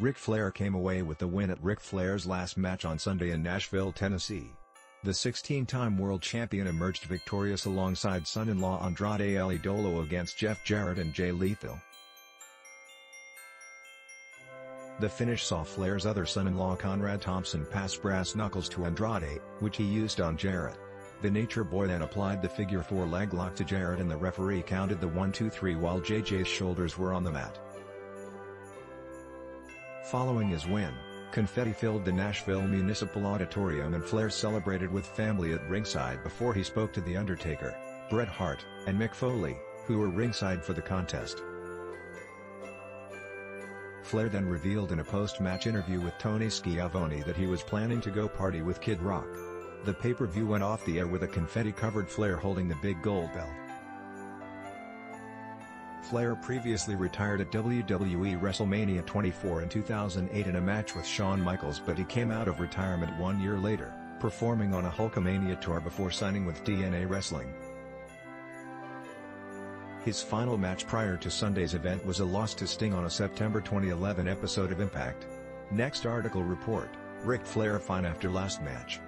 Ric Flair came away with the win at Ric Flair's last match on Sunday in Nashville, Tennessee. The 16-time world champion emerged victorious alongside son-in-law Andrade El Idolo against Jeff Jarrett and Jay Lethal. The finish saw Flair's other son-in-law Conrad Thompson pass brass knuckles to Andrade, which he used on Jarrett. The Nature Boy then applied the figure 4 leg lock to Jarrett and the referee counted the 1-2-3 while JJ's shoulders were on the mat. Following his win, confetti filled the Nashville Municipal Auditorium and Flair celebrated with family at ringside before he spoke to The Undertaker, Bret Hart, and Mick Foley, who were ringside for the contest. Flair then revealed in a post-match interview with Tony Schiavone that he was planning to go party with Kid Rock. The pay-per-view went off the air with a confetti-covered Flair holding the big gold belt. Flair previously retired at WWE WrestleMania 24 in 2008 in a match with Shawn Michaels but he came out of retirement one year later, performing on a Hulkamania tour before signing with TNA Wrestling. His final match prior to Sunday's event was a loss to Sting on a September 2011 episode of Impact. Next article report, Ric Flair fine after last match.